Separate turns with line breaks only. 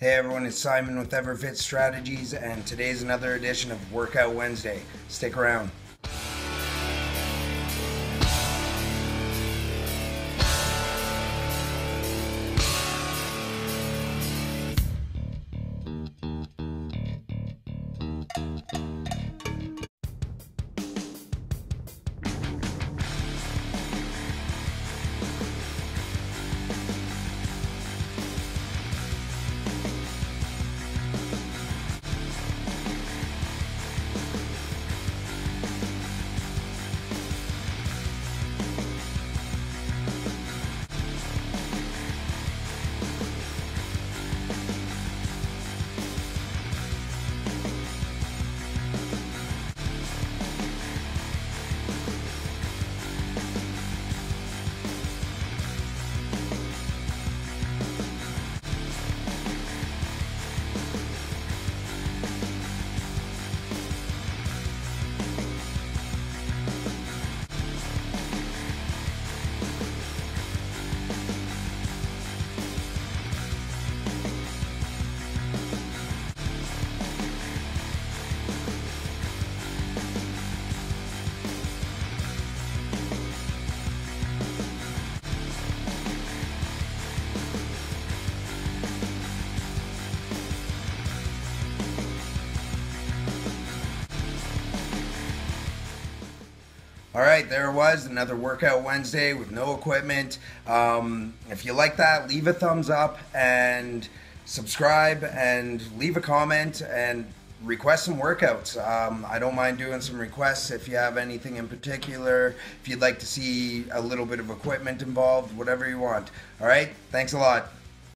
Hey everyone, it's Simon with EverFit Strategies, and today's another edition of Workout Wednesday. Stick around. All right, there it was another workout Wednesday with no equipment. Um, if you like that, leave a thumbs up and subscribe and leave a comment and request some workouts. Um, I don't mind doing some requests if you have anything in particular. If you'd like to see a little bit of equipment involved, whatever you want. All right, thanks a lot.